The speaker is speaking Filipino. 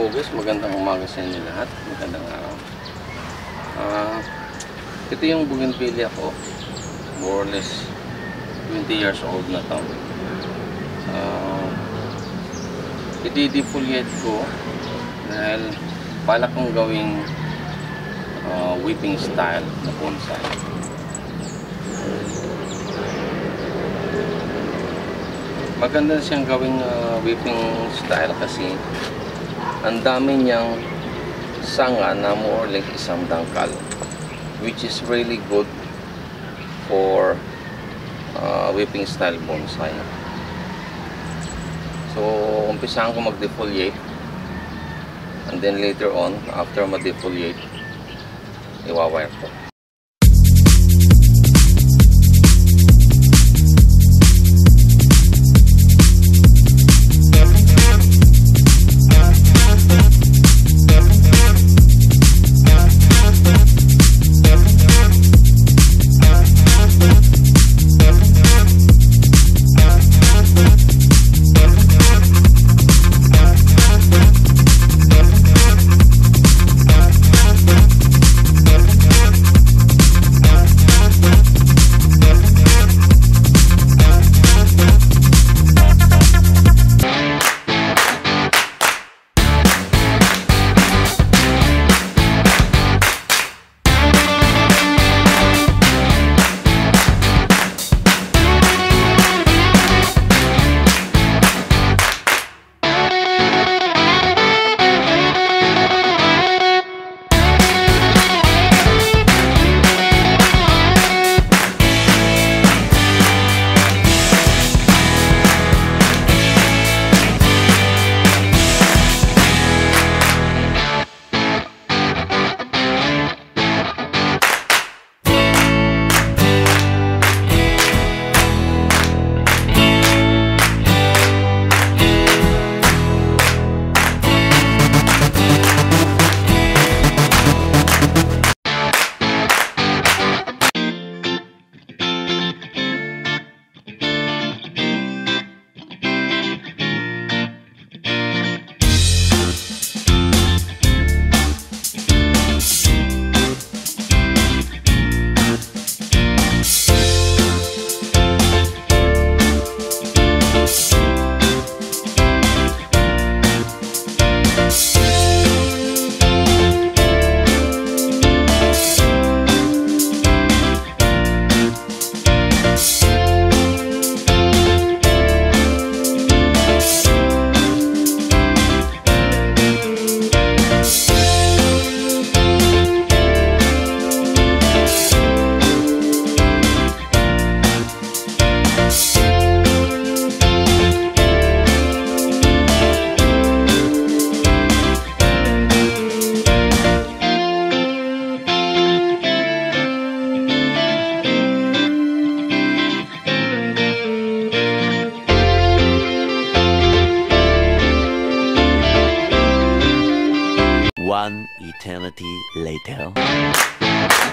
kabugis, magandang umaga sa inyo lahat. Magandang araw. Ah, ito yung bougainvillea ko. More or less 20 years old na to. Ah, i-defoliate ko dahil pala kong gawing ah, whipping style na bonsai. Maganda siyang gawing ah, whipping style kasi ang dami niyang sanga na more or less isang dangkal which is really good for uh, whipping style bonsai. So umpisahan ko mag-defoliate and then later on after ma-defoliate iwawire ko One eternity later.